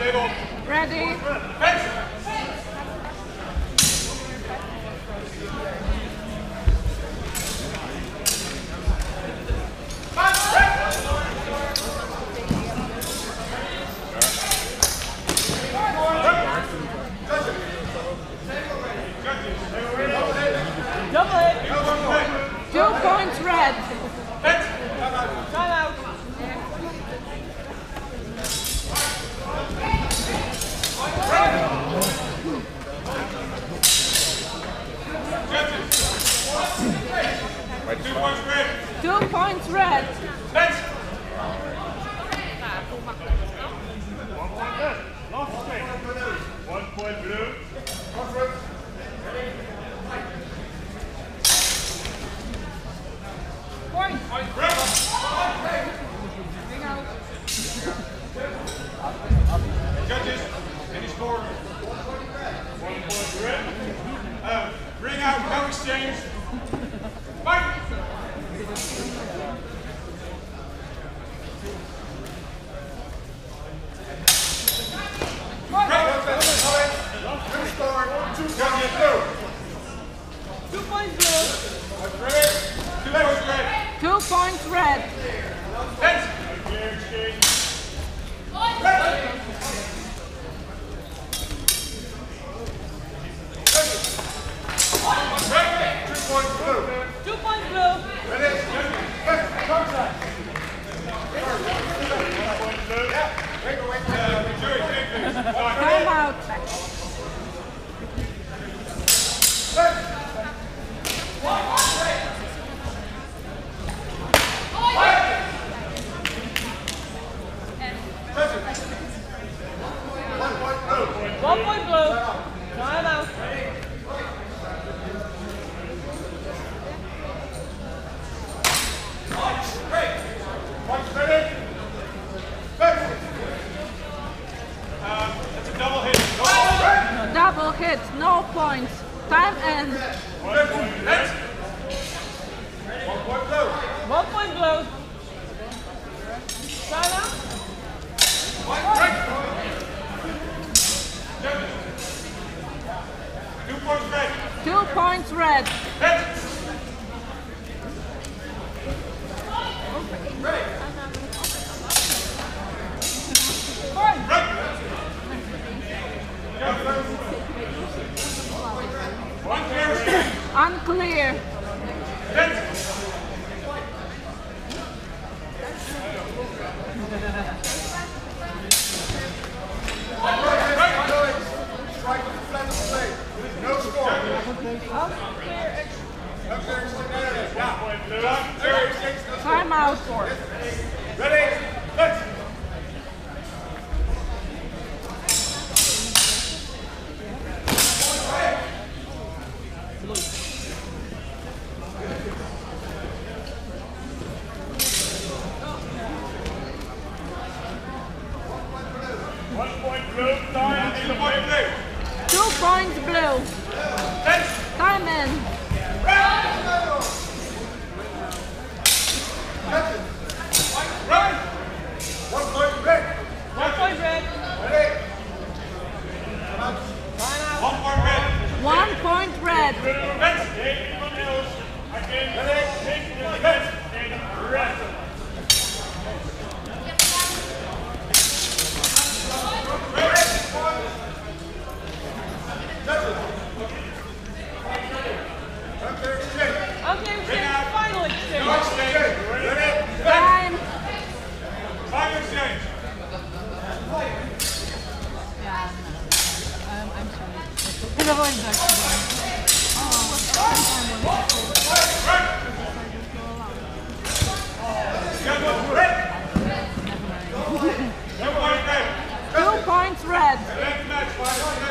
Ready? Double it. Two points red. Time out. Two points red. Two points red. One point red. Last thing. One point blue. Point. Red. Judges, any score? One point red. Uh, ring out, no exchange. Fight! Judges, two. Two points blue. Red. Two points red. Two points red. Heads. Fair exchange. Red. Two points blue. Two points blue. Jury, take this. Time out. One point blue. Time out. Points ready. That's a double hit. Double Double hit. No points. Time ends. One point blue. One point blue. Time out. Two points red. Two points red. Heads. Point. One fair exchange. Unclear. Heads. No score. Unclear. Point blue. Fair exchange. Time. Ready? Let's. One point blue, time, two point blue. Two points blue. Heads. Time ends. Run. One point red. One point red. Ready? Time out. One point red. One point red. Heads. Anyone else? Again, take the heads and rest. Okay, exchange. Final exchange. Ready? Time. Five exchange. Schedule red. One point. Two points red.